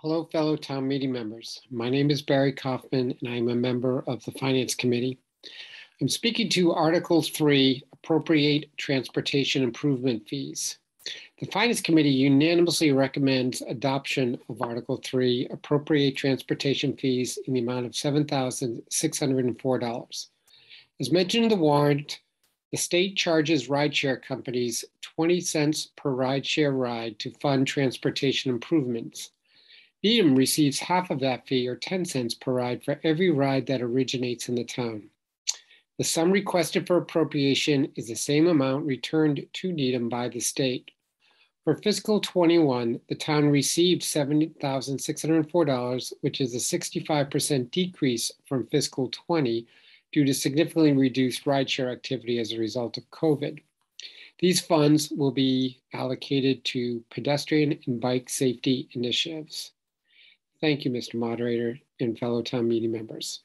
Hello, fellow town meeting members. My name is Barry Kaufman, and I am a member of the Finance Committee. I'm speaking to Article 3, Appropriate Transportation Improvement Fees. The Finance Committee unanimously recommends adoption of Article 3, Appropriate Transportation Fees in the amount of $7,604. As mentioned in the warrant, the state charges rideshare companies 20 cents per rideshare ride to fund transportation improvements. Needham receives half of that fee, or 10 cents per ride, for every ride that originates in the town. The sum requested for appropriation is the same amount returned to Needham by the state. For fiscal 21, the town received $70,604, which is a 65% decrease from fiscal 20 due to significantly reduced rideshare activity as a result of COVID. These funds will be allocated to pedestrian and bike safety initiatives. Thank you, Mr. Moderator and fellow town meeting members.